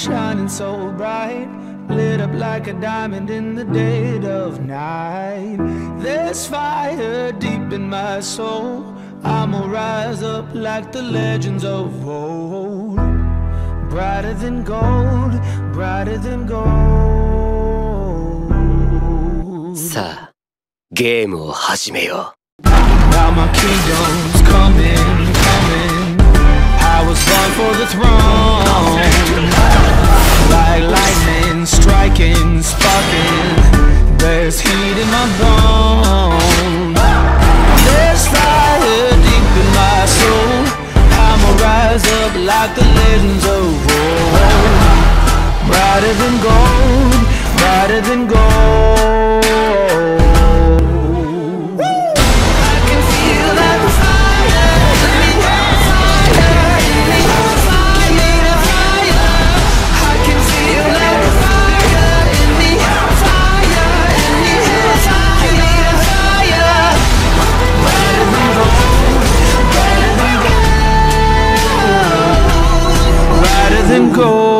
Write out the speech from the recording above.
shining so bright Lit up like a diamond in the dead of night There's fire deep in my soul I'ma rise up like the legends of old Brighter than gold, brighter than gold さあ、ゲームを始めよ Now my kingdom's coming, coming I was born for the throne Striking, sparking. There's heat in my bones. There's fire deep in my soul. I'ma rise up like the legends of old. Brighter than gold, brighter than gold go.